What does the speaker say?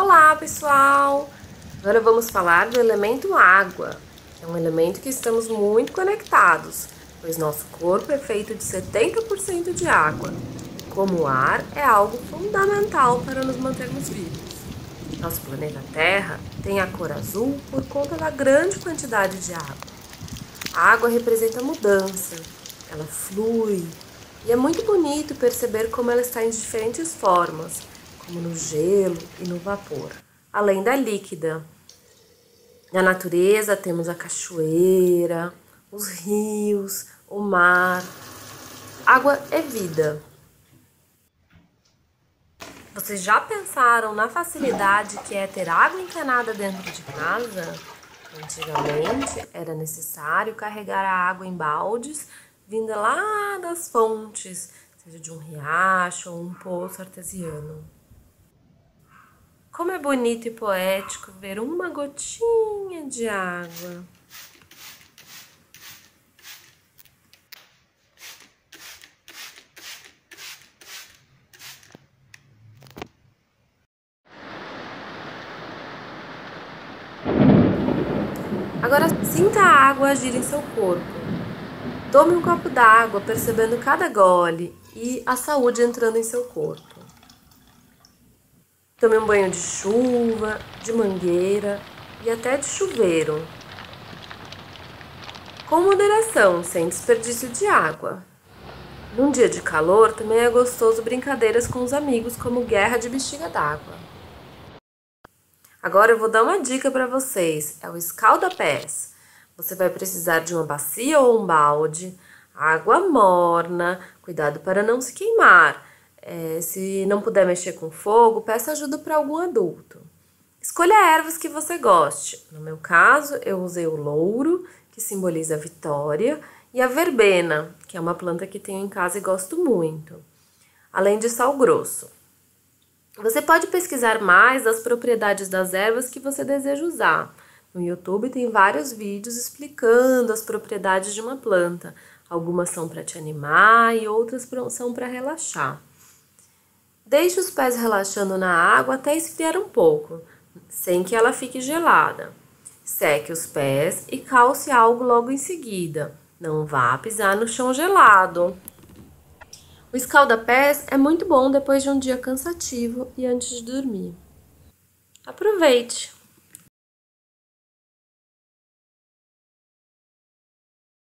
Olá pessoal! Agora vamos falar do elemento água, é um elemento que estamos muito conectados, pois nosso corpo é feito de 70% de água. Como o ar é algo fundamental para nos mantermos vivos. Nosso planeta Terra tem a cor azul por conta da grande quantidade de água. A água representa mudança, ela flui, e é muito bonito perceber como ela está em diferentes formas, como no gelo e no vapor, além da líquida. Na natureza temos a cachoeira, os rios, o mar. Água é vida. Vocês já pensaram na facilidade que é ter água encanada dentro de casa? Antigamente era necessário carregar a água em baldes vinda lá das fontes, seja de um riacho ou um poço artesiano. Como é bonito e poético ver uma gotinha de água. Agora sinta a água agir em seu corpo. Tome um copo d'água, percebendo cada gole e a saúde entrando em seu corpo. Tome um banho de chuva, de mangueira e até de chuveiro. Com moderação, sem desperdício de água. Num dia de calor, também é gostoso brincadeiras com os amigos, como guerra de bexiga d'água. Agora eu vou dar uma dica para vocês: é o escalda-pés. Você vai precisar de uma bacia ou um balde, água morna, cuidado para não se queimar. É, se não puder mexer com fogo, peça ajuda para algum adulto. Escolha ervas que você goste. No meu caso, eu usei o louro, que simboliza a vitória, e a verbena, que é uma planta que tenho em casa e gosto muito, além de sal grosso. Você pode pesquisar mais das propriedades das ervas que você deseja usar. No YouTube tem vários vídeos explicando as propriedades de uma planta. Algumas são para te animar e outras são para relaxar. Deixe os pés relaxando na água até esfriar um pouco, sem que ela fique gelada. Seque os pés e calce algo logo em seguida. Não vá pisar no chão gelado. O escalda-pés é muito bom depois de um dia cansativo e antes de dormir. Aproveite!